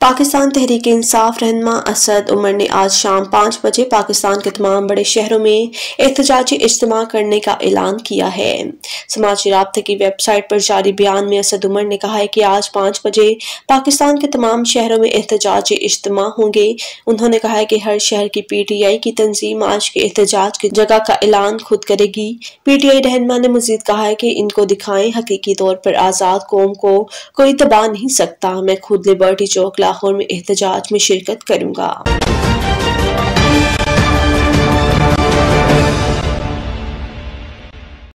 पाकिस्तान तहरीक इंसाफ रहनमा असद उमर ने आज शाम पाँच बजे पाकिस्तान के तमाम बड़े शहरों में एहतजाजी इज्तम करने का ऐलान किया है। समाजी रबते की वेबसाइट पर जारी बयान में असद उमर ने कहा है कि आज पाँच बजे पाकिस्तान के तमाम शहरों में एहतजाजी इज्तम होंगे। उन्होंने कहा है कि हर शहर की पी टी आई की तंजीम आज के एहतजाज की जगह का ऐलान खुद करेगी। पी टी आई रहनमा ने मजीद कहा है कि इनको दिखाएँ, हकीकी तौर पर आज़ाद कौम को कोई दबा नहीं सकता। मैं खुद लिबर्टी चौक लाहौर में एहतजाज में शिरकत करूँगा।